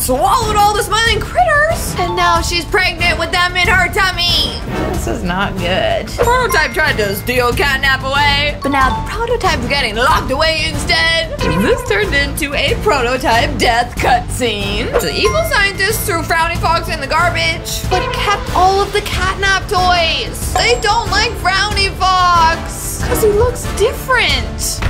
swallowed all the smiling critters. And now she's pregnant with them in her tummy. This is not good. The Prototype tried to steal Catnap away, but now the prototype's getting locked away instead. This turned into a prototype death cutscene. The evil scientist threw Frowny Fox in the garbage, but kept all of the Catnap toys. They don't like Frowny Fox, because he looks different.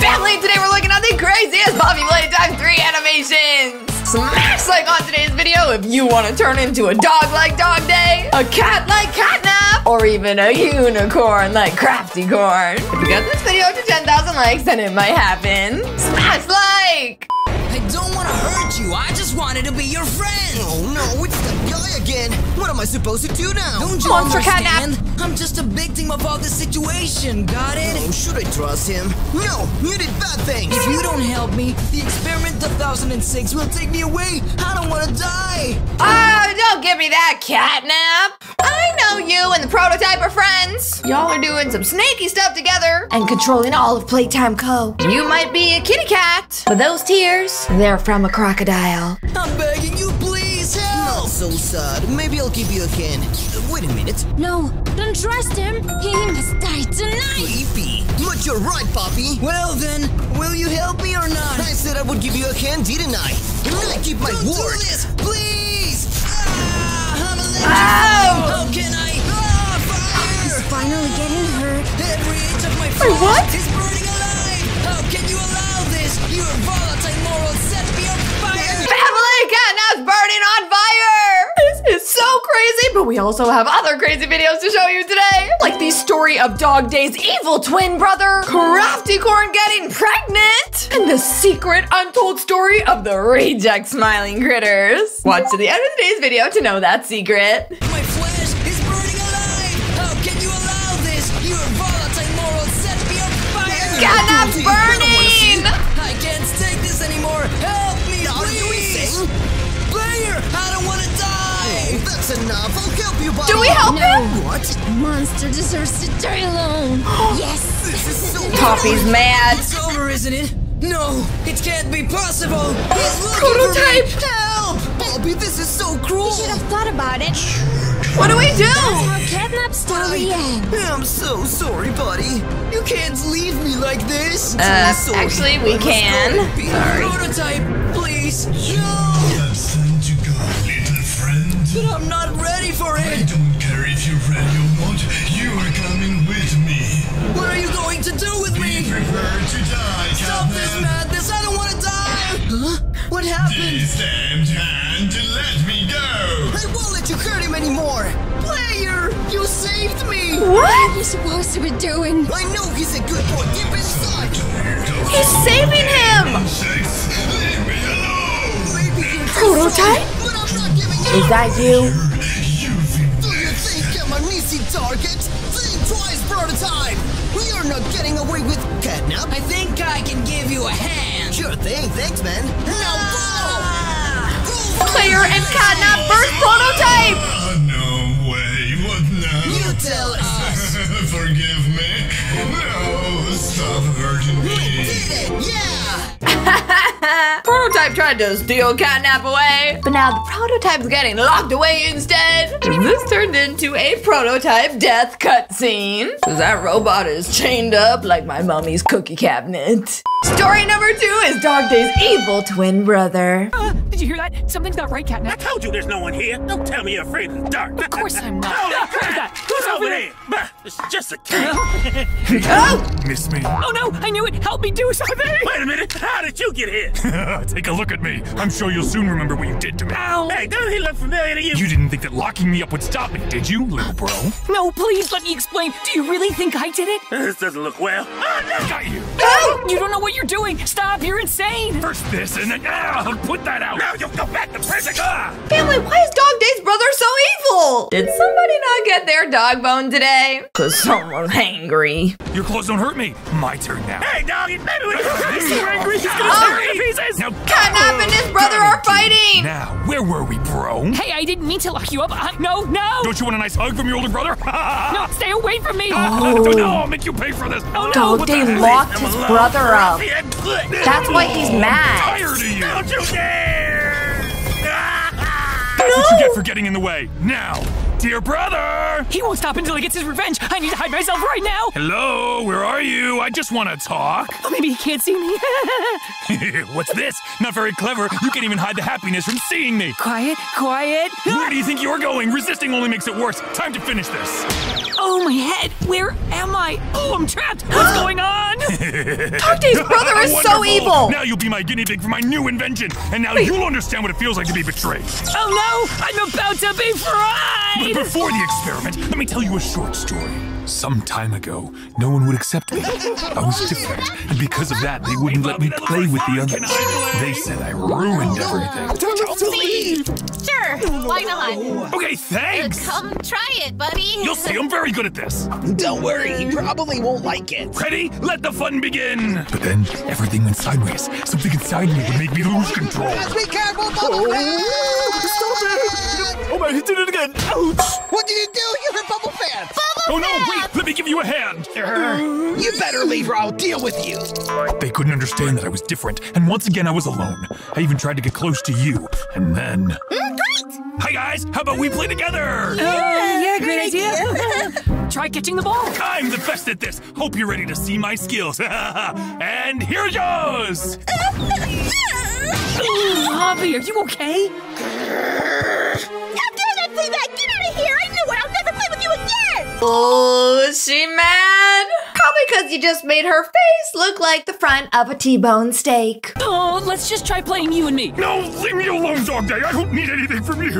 Family, today we're looking at the craziest Poppy Playtime 3 animations! Smash like on today's video if you want to turn into a dog like Dog Day, a cat like Catnap, or even a unicorn like Crafty Corn. If you get this video to 10,000 likes, then it might happen. Smash like! I don't want to hurt you. I just wanted to be your friend. Oh no, it's the guy again. What am I supposed to do now? Don't you Monster understand? I'm just a victim of all this situation. Got it? Oh, should I trust him? No, you did bad things. If you don't help me, the experiment 2006 will take me away. I don't want to die. Oh, don't give me that catnap! I know you and the prototype are friends. Y'all are doing some snaky stuff together and controlling all of Playtime Co. You might be a kitty cat, but those tears, they're from a crocodile. I'm begging you, please help. Not so sad. Maybe I'll give you a hand. Wait a minute. No, don't trust him. He must die tonight. Creepy. But you're right, Poppy. Well then, will you help me or not? I said I would give you a hand, didn't I? I keep my Don't word. do this, please. Ah, I'm allergic. Ow! How can I? Ah, fire! Finally getting hurt. Every inch of my Wait, what? Your volatile morals set me on fire! Family Catnap's burning on fire! This is so crazy, but we also have other crazy videos to show you today. Like the story of Dog Day's evil twin brother, Crafty Corn getting pregnant, and the secret untold story of the reject smiling critters. Watch to the end of today's video to know that secret. Monster deserves to die alone. yes. This is so Poppy's mad. It's over, isn't it? No, it can't be possible! He's looking Prototype. for me! Help! Poppy, this is so cruel. You should have thought about it. What do we do? How kidnap story ends. I'm so sorry, buddy. You can't leave me like this. Uh, I'm actually, we I can. Be- Sorry. Prototype, please! No! It's time to go, little friend. But I'm not ready for I it! Don't if you're ready or not. You are coming with me. What are you going to do with Be me? prepared to die, Stop this madness! I don't want to die! Huh? What happened? This damned hand to let me go. I won't let you hurt him anymore. Player, you saved me. What What? are you supposed to be doing? I know he's a good boy. Deep inside. He's saving him! Insects, leave me alone. You're Prototype? but I'm not giving up. Is that you? An target? Think twice, prototype. You're not getting away with catnap. I think I can give you a hand! Sure thing. Thanks, man. Now Ah! go. Player and Catnap first prototype! Prototype tried to steal Catnap away, but now the prototype's getting locked away instead. This turned into a prototype death cutscene. Cause that robot is chained up like my mummy's cookie cabinet. Story number two is Dog Day's evil twin brother. Uh, did you hear that? Something's not right, Catnap. I told you there's no one here. Don't tell me you're afraid of the dark. Of course I'm not. Holy who's crap! that? Who's over there? Bah, It's just a cat. Oh! Miss me. Oh no, I knew it. Help me do something. Wait a minute. How did you get here? Take a look at me. I'm sure you'll soon remember what you did to me. Ow. Hey, doesn't he look familiar to you? You didn't think that locking me up would stop me, did you, little bro? No, please let me explain. Do you really think I did it? This doesn't look well. Ah, I got you. You don't know what you're doing. Stop, you're insane. First this, and then ah, put that out. Now you'll go back to prison. Ah! Family, why is Dog Day's brother so evil? Did somebody not get their dog bone today? Cause someone's hangry. Your clothes don't hurt me. My turn now. Hey, doggy, maybe we can He's so angry, he's gonna Oh. tear to pieces. Now, Catnap and his brother are fighting. Now, where were we, bro? Hey, I didn't mean to lock you up. Uh, no, no! Don't you want a nice hug from your older brother? No, stay away from me! No, no, I'll make you pay for this. Oh, no, Dog what Day the heck? locked his brother up. That's why he's mad. I'm mad. tired of you. Don't you dare! That's what you get for getting in the way. Now, dear brother. He won't stop until he gets his revenge. I need to hide myself right now. Hello, where are you? I just want to talk. Oh, maybe he can't see me. What's this? Not very clever. You can't even hide the happiness from seeing me. quiet, quiet. Where do you think you're going? Resisting only makes it worse. Time to finish this. Oh, my head. Where am I? Oh, I'm trapped. What's going on? Dog Day's brother is so evil. Now you'll be my guinea pig for my new invention, and now you'll understand what it feels like to be betrayed. Oh, no. I'm about to be fried! But before the experiment, let me tell you a short story. Some time ago, no one would accept me. I was different, and because of that, they wouldn't let me play with the others. They said I ruined everything. Don't leave! Sure, why not? Okay, thanks. Come try it, buddy. You'll see, I'm very good at this. Don't worry, he probably won't like it. Ready? Let the fun begin. But then everything went sideways. Something inside me would make me lose control. Be careful, Bubble Fan! Oh my, he did it again. Ouch. What did you do? You hurt Bubble Fan! Oh no, wait, let me give you a hand. You better leave or I'll deal with you. They couldn't understand that I was different, and once again I was alone. I even tried to get close to you, and then. Mm, great! Hi guys, how about we play together? yeah, oh, great idea. Try catching the ball. I'm the best at this. Hope you're ready to see my skills. and here it goes. Bobby, are you okay? How dare that play back? Get out of here! I knew it! I'll never play with you again! Oh, is she mad? Probably because you just made her face look like the front of a T-bone steak. Oh, let's just try playing you and me. No, leave me alone, Dog Day. I don't need anything from you.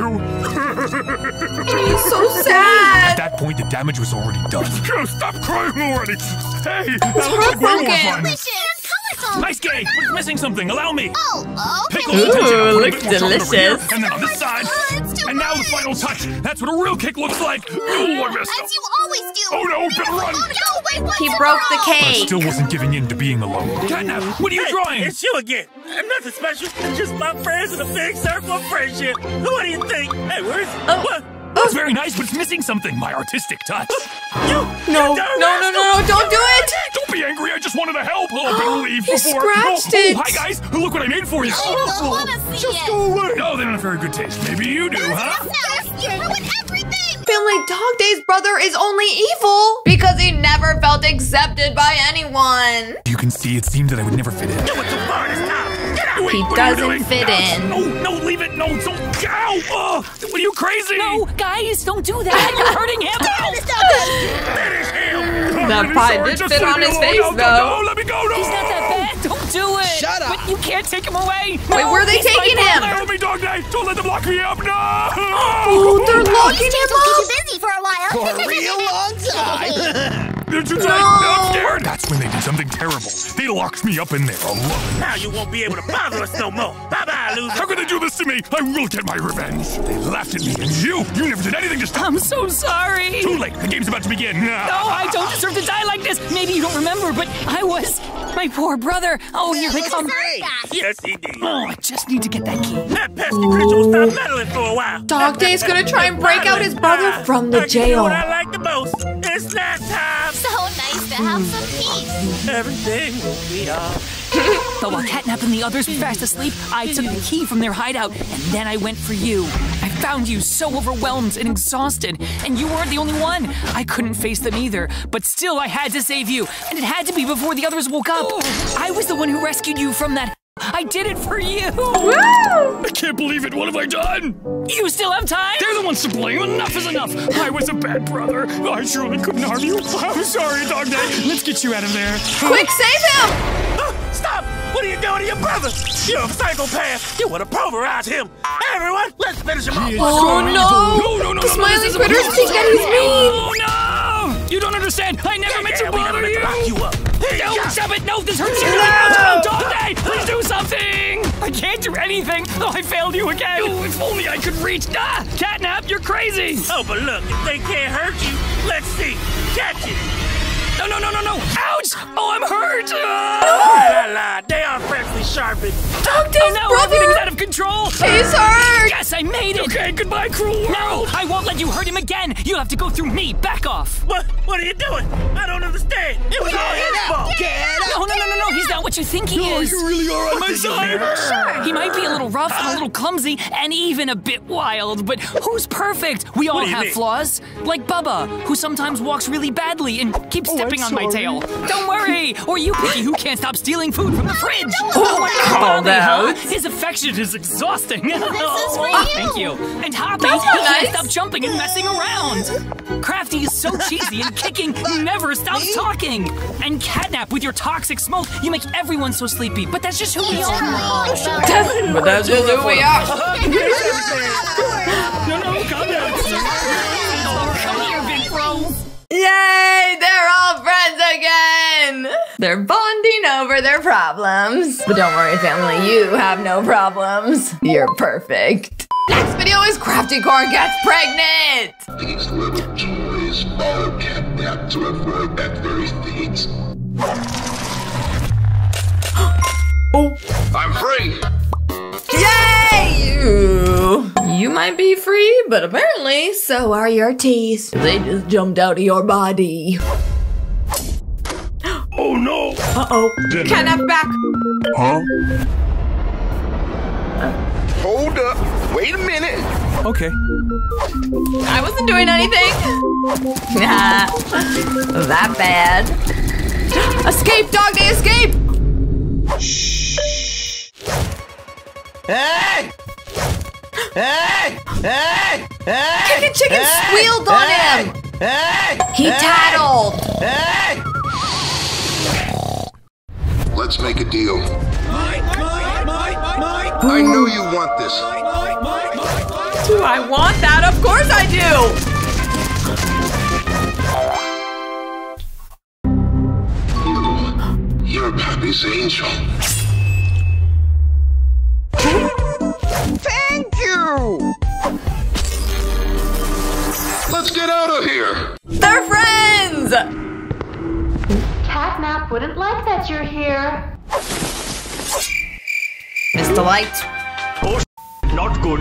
He's so sad. At that point, the damage was already done. Stop crying already. Hey, that looks like way more heartbroken. fun. Delicious! Colorful! Nice game, but it's missing something. Allow me. Oh, okay. Pickles attention. I'll put a looks bit more chocolate over here, delicious. And then on this side. it's too And now the final touch. That's what a real kick looks like. Oh, I messed up. As you always do! Oh, no, better run. Oh, no, wait, what's He it broke the wrong? I still wasn't giving in to being alone. Catnap, what are you Hey, drawing? It's you again. Uh, Nothing special. It's just my friends in a big circle of friendship. What do you think? Hey, where's Oh. what? It's very nice, but it's missing something. My artistic touch. You? No, you no, no, no, no, don't do it. Don't be angry. I just wanted to help. Oh, I've been relieved before. scratched oh, it. Oh, hi guys. Look what I made for you. I don't want to see Just it! go away. No, they don't have very good taste. Maybe you do, huh? No, you ruined everything! Family Dog Day's brother is only evil because he never felt accepted by anyone. You can see it seemed that I would never fit in. You went too far this time. Get out. He what doesn't fit Ouch. in. No, no, leave it. No, don't. Ow! Oh, what are you crazy? No, guys, don't do that. You're hurting him. Finish him. That I'm pie did fit on his face, no, though. No, no, let me go. No. He's not that bad. Don't do it. Shut up. But you can't take him away. Wait, where are they taking him? Help me, dog day. Don't let them lock me up. No. Oh, they're locking him We'll keep up. you busy for a while. For a real long time. They're too tight. I'm scared. That's when they did something terrible. They locked me up in there alone. Now you won't be able to bother us no more. Bye bye, loser. How could they do this to me? I will get my revenge. They laughed at me, and you, you never did anything to stop. I'm so sorry. Too late. The game's about to begin. No, I don't deserve to die like this. Maybe you don't remember, but I was my poor brother. Oh, here they come. Yes, he did. Oh, I just need to get that key. That pesky creature will stop meddling for a while. Dog Day's gonna try and break out his brother from the I can do jail. what I like the most. It's nap time. So nice to have some peace. Everything will be alright. But while Catnap and the others were fast asleep, I took the key from their hideout, and then I went for you. I found you so overwhelmed and exhausted, and you weren't the only one. I couldn't face them either, but still I had to save you, and it had to be before the others woke up. I was the one who rescued you from that. I did it for you. I can't believe it. What have I done? You still have time? They're the ones to blame. Enough is enough. I was a bad brother. I surely couldn't harm you. I'm sorry, Dog Day. Let's get you out of there. Quick, save him! Ah, Stop! What are you doing to your brother? You're a psychopath. You want to pulverize him. Everyone, let's finish him off. Oh no! No, no, no, The no, smiling this is a critters problem. think that he's mean. Oh no! You don't understand. I never meant to Yeah, we never bother meant you. to lock you up. No, stop it! No, this hurts you! No! Dog Day, please do something! I can't do anything! Oh, I failed you again! Oh, if only I could reach... Ah! Catnap, you're crazy! Oh, but look, if they can't hurt you, let's see. Catch it. No, no, no, no, no! Ouch! Oh, I'm hurt! Ah! La la, they are freshly sharpened. Dog Day's Oh no, brother! everything's out of control! He's hurt! Yes, I made it! Okay, goodbye, cruel world. No, I won't let you hurt him again! You'll have to go through me! Back off! What? What are you doing? I don't understand. It was all his fault. What you think he is! really are on my side. He might be a little rough, a little clumsy, and even a bit wild, but who's perfect? We all have mean? flaws. Like Bubba, who sometimes walks really badly and keeps stepping on my tail. Don't worry! Or you, Piggy, who can't stop stealing food from the fridge. Oh, called out. His affection is exhausting. This is for ah, you. Thank you. And Hoppy, That's he can't nice. stop jumping and messing around. Crafty is so cheesy and kicking, he never stops talking. And Catnap, with your toxic smoke, you make everyone so sleepy. But that's just who we are. But that's just who we are. No, no, calm down. Come here, big bro. Yay! They're all friends again! They're bonding over their problems. But don't worry, family, you have no problems. You're perfect. Next video is Crafty Corn gets pregnant! These little toys follow Catnap to avoid that very fate. Oh. I'm free! Yay! You, you might be free, but apparently so are your teeth. They just jumped out of your body. Oh no. Uh-oh. Catnap back. Huh? Uh, Hold up! Wait a minute! Okay. I wasn't doing anything. Nah, that bad. Escape, dog day, escape! Hey! Hey! Hey! Hey! Chicken Chicken squealed on him! Hey! He tattled! Hey! Let's make a deal. I know you want this. Do I want that? Of course I do! You're Pappy's angel. Thank you! Let's get out of here! They're friends! Catnap wouldn't like that you're here. Miss Delight. Oh, Not good.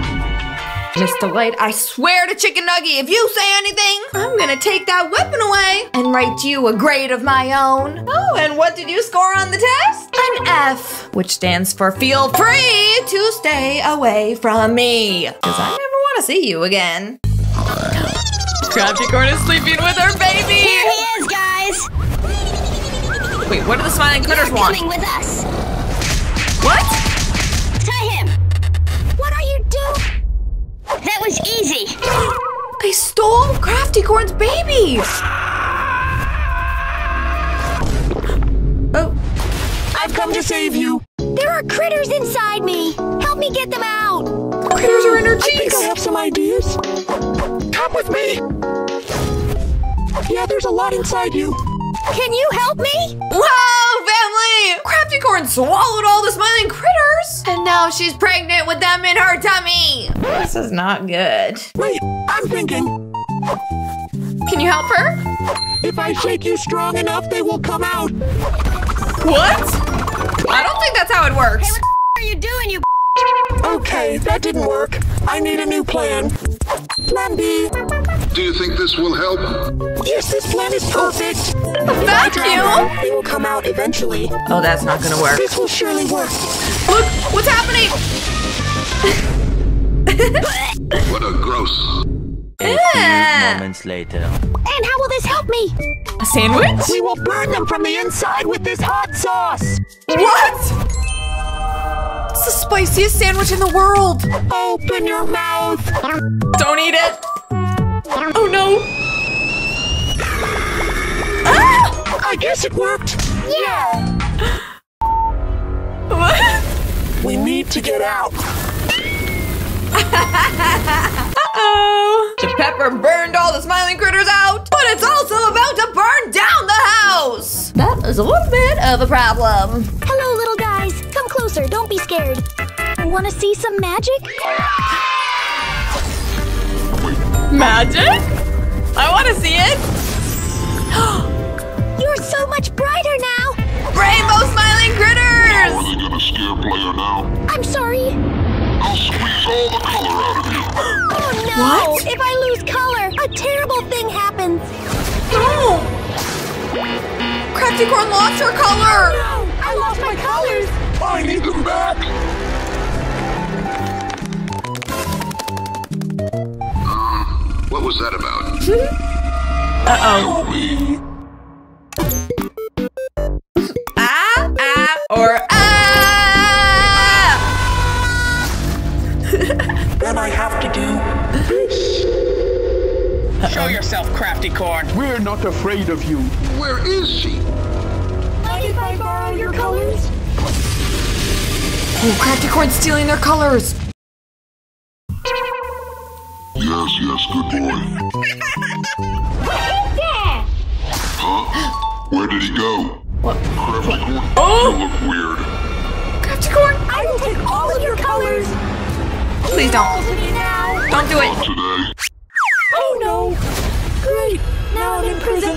Miss Delight, I swear to Chicken Nuggy, if you say anything, I'm gonna take that weapon away and write you a grade of my own. Oh, and what did you score on the test? An F, which stands for feel free to stay away from me. Because I never want to see you again. Crafty Corn is sleeping with her baby! Here he is, guys. Wait, what do the smiling critters You're want? coming with us. What? Was easy. They stole Crafty Corn's baby! Oh, I've come to save you. There are critters inside me. Help me get them out. critters are in her cheeks! I think I have some ideas. Come with me. Yeah, there's a lot inside you. Can you help me? Whoa, family! Crafty Corn swallowed all the smiling critters! And now she's pregnant with them in her tummy! This is not good. Wait, I'm thinking. Can you help her? If I shake you strong enough, they will come out. What? I don't think that's how it works. Hey, What are you doing, you? Okay, that didn't work. I need a new plan. Plan B. Do you think this will help? Yes, this plan is perfect. A Vacuum? They will come out eventually. Oh, that's not gonna work. This will surely work. Look, what's happening? What a gross. Yeah. Eh. Moments later. And how will this help me? A sandwich? We will burn them from the inside with this hot sauce. What? It's the spiciest sandwich in the world. Open your mouth. Don't eat it. Oh no. Ah! I guess it worked. Yeah. What? We need to get out. Uh-oh. The pepper burned all the smiling critters out, but it's also about to burn down the house. That is a little bit of a problem. Hello, little guys. Come closer. Don't be scared. Want to see some magic? Magic? I want to see it. You're You're so much brighter now. Rainbow smiling critters! Are they gonna scare player now? I'm sorry. I'll squeeze all the color out of you. Oh no! What? If I lose color, a terrible thing happens. No! Crafty Corn lost her color! Oh, no! I lost my colors. I need them back. What was that about? Uh-oh. Ah, ah, or ah! Then I have to do this. Show yourself, crafty corn. We're not afraid of you. Where is she? Mind if I borrow your colors? Oh, Crafty Corn's stealing their colors! Where did he go? What? Crafty corn. Oh! You look weird. Crafty Corn! I will take all of your colors. Please don't. me now. Don't do it! Not today. Oh no! Great. Now I'm in prison.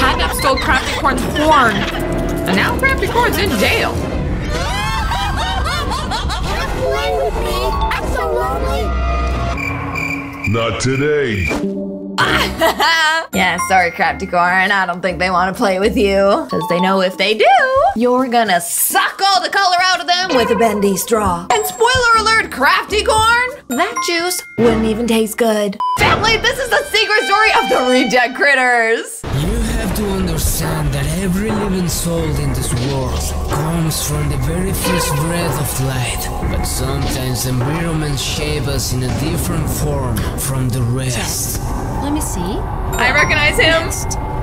Catnap stole Crafty Corn's horn! And now Crafty Corn's in jail! Play with me. I'm so lonely. Not today. yeah, sorry, Crafty Corn. I don't think they want to play with you. Because they know if they do, you're gonna suck all the color out of them with a bendy straw. And spoiler alert, Crafty Corn, that juice wouldn't even taste good. Family, this is the secret story of the reject critters. You have to understand every living soul in this world comes from the very first breath of light. But sometimes environments shape us in a different form from the rest. Let me see. I recognize him.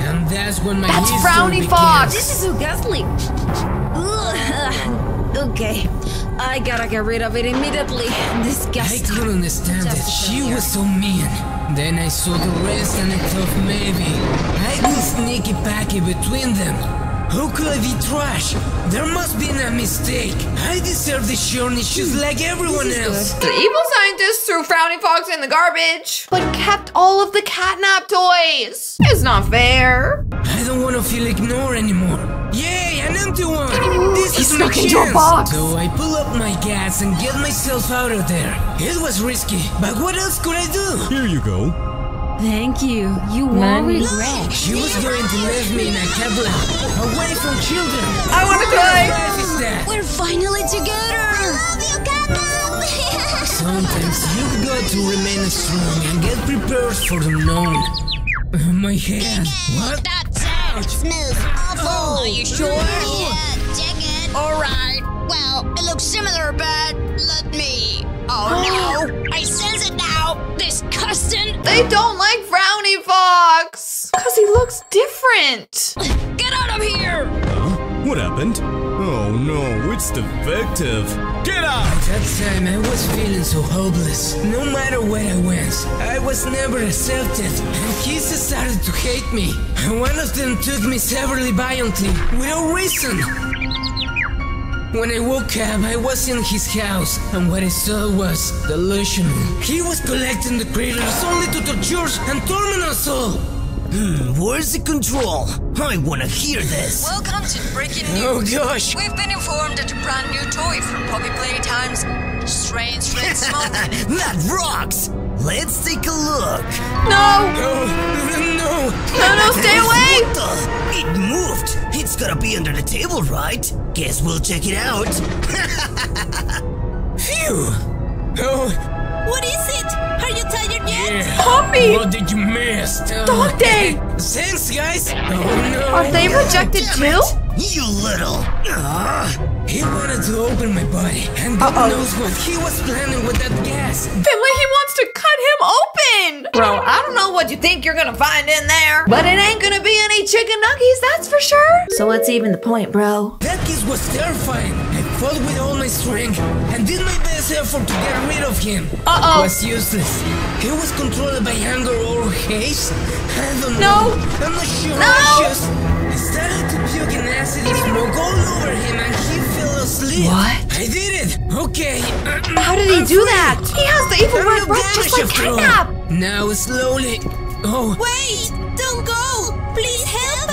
And that's when my That's history Frowny begins. Fox. This is so ghastly. Ugh. Okay, I gotta get rid of it immediately. Disgusting. I couldn't understand it. She familiar. was so mean. Then I saw the rest and I thought maybe I could sneak a packet between them. Who could I be trash? There must be a mistake. I deserve the shiny shoes like everyone else. The evil scientist threw Frowny Fox in the garbage, but kept all of the catnap toys. It's not fair. I don't want to feel ignored anymore. This He snuck into a box. So I pull up my gas and get myself out of there. It was risky, but what else could I do? Here you go. Thank you. You won't regret. She was going to leave me in a cabin, away from children. I want to cry. What that? We're finally together. I love you, Catnap. Sometimes you've got to remain strong and get prepared for the unknown. Uh, My hand. What? That sound smells awful. Are you sure? Yeah, check it. All right. Well, it looks similar, but let me. Oh no! I sense it now. Disgusting. They don't like Frowny Fox because he looks different. Get out of here. Huh? What happened? Oh no, it's defective. Get out! That time I was feeling so hopeless. No matter where I went, I was never accepted. And kids started to hate me. And one of them took me severely violently, without reason. When I woke up, I was in his house, and what I saw was delusional. He was collecting the critters only to torture and torment us all. Hmm, where's the control? I wanna hear this. Welcome to Breaking News. Oh gosh! We've been informed that a brand new toy from Poppy Playtimes, Strange Red Smoke. that rocks! Let's take a look. No! No! No! No, no, stay away! What the? It moved. It's gotta be under the table, right? Guess we'll check it out. Phew! Oh, What is it? Are you yet? yeah. Poppy! What did you miss? Oh, Dog day! Thanks, guys! Oh no! Are they rejected too? You little. Ah. He wanted to open my body, and God Uh-oh. knows what he was planning with that gas. Family, he wants to cut him open! Bro, I don't know what you think you're gonna find in there, but it ain't gonna be any chicken nuggets, that's for sure. So what's even the point, bro? That kiss was terrifying. I fought with all my strength and did my best effort to get rid of him. Uh-oh. It was useless. He was controlled by anger or haste. I don't No. know. I'm not sure. No. I just I started to puke an acid and smoke all over him and he fell asleep. What? I did it. Okay. How did he do that? He has the evil red breath just like Catnap! Now slowly. Oh. Wait! Don't go! Please help us! Guys,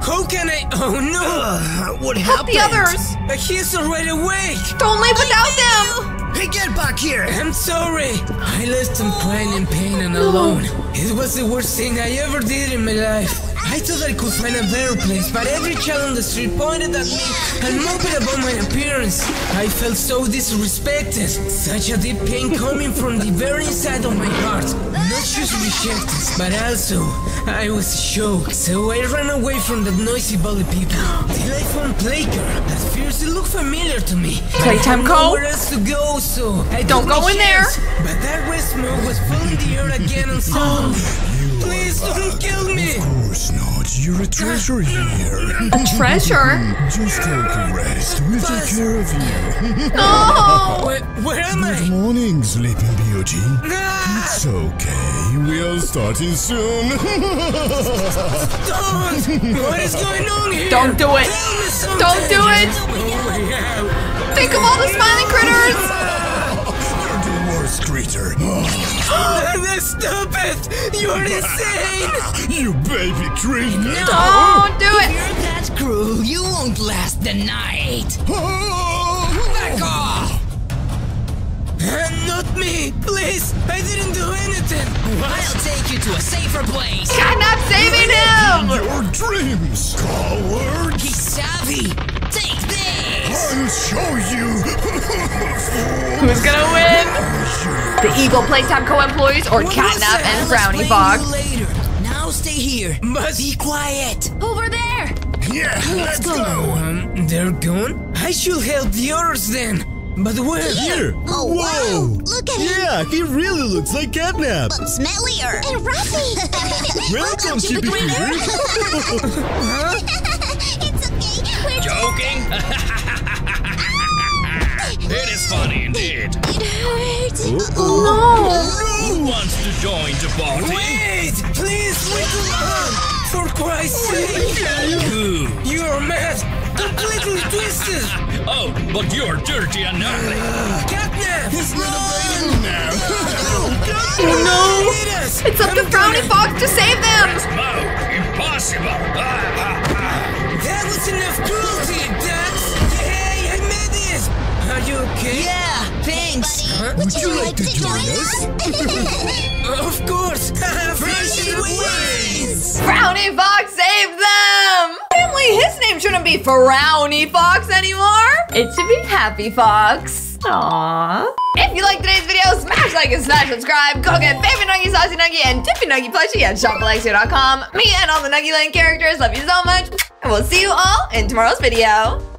how can I? Oh no! Uh, what Help happened? the others. But he's already awake. Don't leave without them. Hey, get back here! I'm sorry. I left him crying in pain and alone. It was the worst thing I ever did in my life. I thought I could find a better place, but every child on the street pointed at me and moped about my appearance. I felt so disrespected. Such a deep pain coming from the very inside of my heart. Not just rejected, but also I was shocked. So I ran away from the noisy bully people. Till I found Playgirl. That fiercely looked familiar to me. Playtime call? Where else to go? So I Don't go my in there. But that whisper smoke was filling the air again and suddenly. Please don't kill me. Of course not. You're a treasure here. A treasure? Just take a rest. We'll take care of you. No. Where, where am I? Good morning, Sleeping Beauty. Ah, It's okay. We're starting soon. don't! What is going on here? Don't do it. Tell me something. Don't do it. No way out. Think of all the smiling critters. You're the worst creature. Stop it! You're insane! you baby tree. Don't do it. You're that cruel, you won't last the night! Oh. Not me! Please! I didn't do anything! I'll take you to a safer place! Catnap saving him. Your dreams, coward. He's savvy! Take this! I'll show you. Who's gonna win? The evil Playtime co-employees or What was Catnap that? and I'll Brownie explain Fox? you later. Now stay here. But Be quiet. Over there! Yeah, let's go. um, they're gone? I should help the others then. But where? Here. Oh, Whoa. wow. Look at him. Yeah, he really looks like Catnap. But smellier. And Ruffy. Welcome, Chippy Peter. it's okay. We're Joking? it is funny indeed. It hurts. Oh, oh. No. Who wants to join the party? Wait! Please leave alone! For Christ's sake! Good. You're mad! Completely twisted! Oh, but you're dirty and ugly. Catnap! Oh no. Eat us! It's up to Frowny Fox to save them. Smoke, impossible. Ah, ah, ah. That was enough cruelty, Dax! Hey, I made it! Are you okay? Yeah, thanks. Would you like to join us? Of course! Friendship wins! Frowny Fox saved them. Apparently, his name shouldn't be Frowny Fox anymore. It should be Happy Fox. Aww. If you liked today's video, smash like and smash subscribe. Go get Baby Nuggy, Saucy Nuggy, and Dippy Nuggy plushie at shopalexia.com. Me and all the Nuggy Land characters love you so much. And we'll see you all in tomorrow's video.